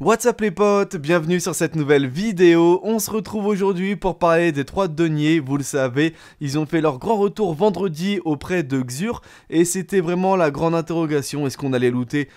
What's up les potes, bienvenue sur cette nouvelle vidéo. On se retrouve aujourd'hui pour parler des trois deniers. Vous le savez, ils ont fait leur grand retour vendredi auprès de Xur et c'était vraiment la grande interrogation. Est-ce qu'on allait looter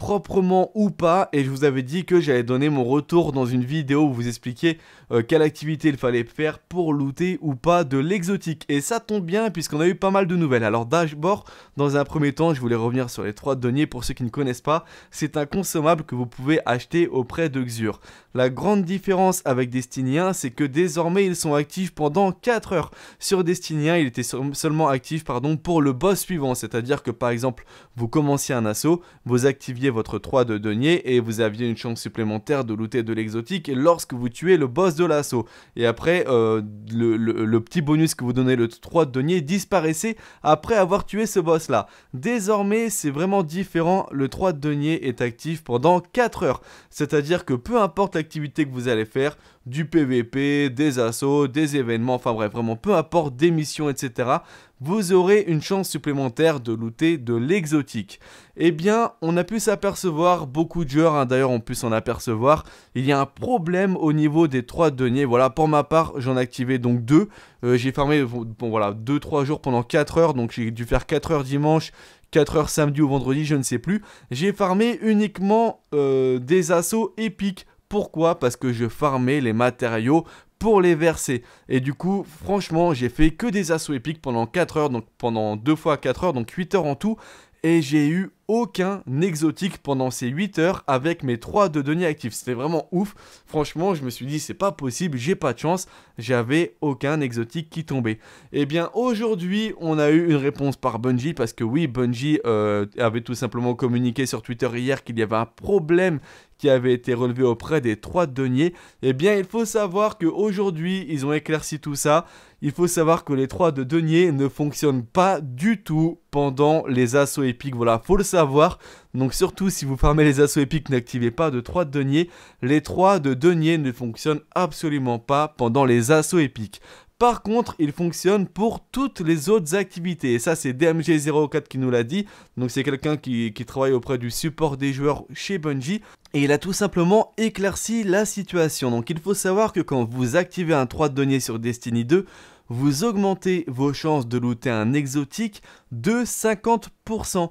proprement ou pas et je vous avais dit que j'allais donner mon retour dans une vidéo où vous expliquiez euh, quelle activité il fallait faire pour looter ou pas de l'exotique. Et ça tombe bien puisqu'on a eu pas mal de nouvelles. Alors dashboard dans un premier temps je voulais revenir sur les trois données pour ceux qui ne connaissent pas. C'est un consommable que vous pouvez acheter auprès de Xur. La grande différence avec Destiny 1 c'est que désormais ils sont actifs pendant 4 heures. Sur Destiny 1 il était seulement actif pardon pour le boss suivant. C'est à dire que par exemple vous commenciez un assaut vous activiez votre 3 de denier et vous aviez une chance supplémentaire de looter de l'exotique lorsque vous tuez le boss de l'assaut. Et après, euh, le, petit bonus que vous donnez le 3 de denier disparaissait après avoir tué ce boss là. Désormais, c'est vraiment différent, le 3 de denier est actif pendant 4 heures. C'est-à-dire que peu importe l'activité que vous allez faire, du PVP, des assauts, des événements, enfin bref, vraiment peu importe, des missions, etc., vous aurez une chance supplémentaire de looter de l'exotique. Eh bien, on a pu s'apercevoir, beaucoup de joueurs hein, d'ailleurs ont pu s'en apercevoir, il y a un problème au niveau des 3 deniers. Voilà, pour ma part, j'en ai activé donc 2. Euh, j'ai farmé, bon voilà, 2-3 jours pendant 4 heures, donc j'ai dû faire 4 heures dimanche, 4 heures samedi ou vendredi, je ne sais plus. J'ai farmé uniquement euh, des assauts épiques pourquoi? Parce que je farmais les matériaux pour les verser. Et du coup, franchement, j'ai fait que des assauts épiques pendant 4 heures, donc pendant 2 fois 4 heures, donc 8 heures en tout. Et j'ai eu aucun exotique pendant ces 8 heures avec mes 3 de deniers actifs. C'était vraiment ouf. Franchement, je me suis dit, c'est pas possible, j'ai pas de chance. J'avais aucun exotique qui tombait. Eh bien, aujourd'hui, on a eu une réponse par Bungie parce que oui, Bungie euh, avait tout simplement communiqué sur Twitter hier qu'il y avait un problème qui avait été relevé auprès des 3 deniers. Eh bien, il faut savoir qu'aujourd'hui, ils ont éclairci tout ça. Il faut savoir que les 3 de deniers ne fonctionnent pas du tout pendant les assauts épiques. Voilà, faut le savoir donc surtout si vous farmez les assauts épiques, n'activez pas de 3 de denier. Les 3 de denier ne fonctionnent absolument pas pendant les assauts épiques. Par contre, il fonctionne pour toutes les autres activités. Et ça, c'est DMG04 qui nous l'a dit. Donc, c'est quelqu'un qui, travaille auprès du support des joueurs chez Bungie. Et il a tout simplement éclairci la situation. Donc, il faut savoir que quand vous activez un 3 de denier sur Destiny 2, vous augmentez vos chances de looter un exotique de 50%.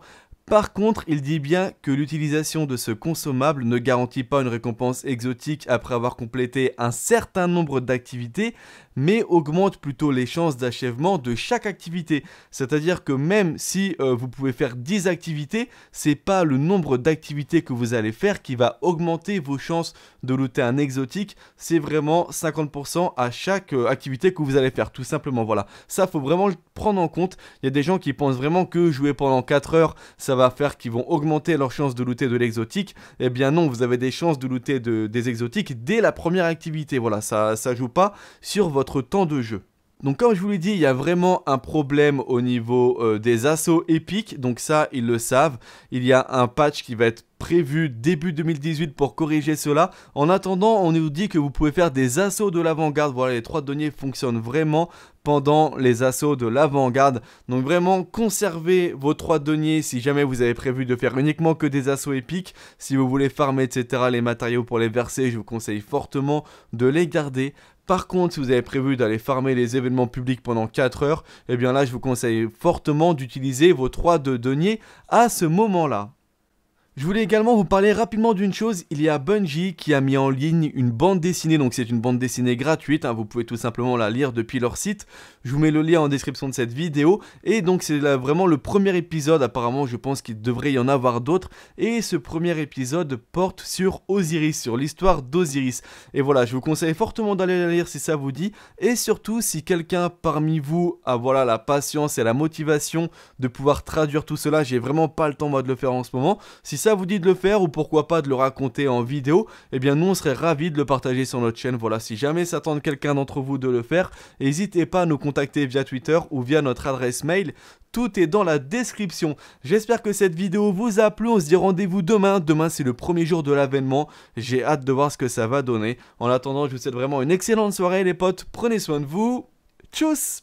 Par contre, il dit bien que l'utilisation de ce consommable ne garantit pas une récompense exotique après avoir complété un certain nombre d'activités, mais augmente plutôt les chances d'achèvement de chaque activité. C'est-à-dire que même si euh, vous pouvez faire 10 activités, c'est pas le nombre d'activités que vous allez faire qui va augmenter vos chances de looter un exotique, c'est vraiment 50% à chaque euh, activité que vous allez faire, tout simplement. Voilà, ça faut vraiment le prendre en compte. Il y a des gens qui pensent vraiment que jouer pendant 4 heures, ça va faire qu'ils vont augmenter leurs chances de looter de l'exotique. Eh bien non, vous avez des chances de looter des exotiques dès la première activité. Voilà, ça, ça joue pas sur votre temps de jeu. Donc comme je vous l'ai dit, il y a vraiment un problème au niveau euh, des assauts épiques, donc ça ils le savent. Il y a un patch qui va être prévu début 2018 pour corriger cela. En attendant, on nous dit que vous pouvez faire des assauts de l'avant-garde. Voilà, les trois deniers fonctionnent vraiment pendant les assauts de l'avant-garde. Donc vraiment, conservez vos trois deniers si jamais vous avez prévu de faire uniquement que des assauts épiques. Si vous voulez farmer, etc., les matériaux pour les verser, je vous conseille fortement de les garder. Par contre, si vous avez prévu d'aller farmer les événements publics pendant 4 heures, eh bien là, je vous conseille fortement d'utiliser vos 3 de deniers à ce moment-là. Je voulais également vous parler rapidement d'une chose, il y a Bungie qui a mis en ligne une bande dessinée, donc c'est une bande dessinée gratuite, hein. vous pouvez tout simplement la lire depuis leur site, je vous mets le lien en description de cette vidéo, et donc c'est vraiment le premier épisode, apparemment je pense qu'il devrait y en avoir d'autres, et ce premier épisode porte sur Osiris, sur l'histoire d'Osiris, et voilà, je vous conseille fortement d'aller la lire si ça vous dit, et surtout si quelqu'un parmi vous a voilà la patience et la motivation de pouvoir traduire tout cela, j'ai vraiment pas le temps moi de le faire en ce moment, si ça vous dit de le faire ou pourquoi pas de le raconter en vidéo, eh bien nous on serait ravis de le partager sur notre chaîne. Voilà, si jamais ça quelqu'un d'entre vous de le faire, n'hésitez pas à nous contacter via Twitter ou via notre adresse mail. Tout est dans la description. J'espère que cette vidéo vous a plu. On se dit rendez-vous demain. Demain, c'est le premier jour de l'avènement. J'ai hâte de voir ce que ça va donner. En attendant, je vous souhaite vraiment une excellente soirée, les potes. Prenez soin de vous. Tchuss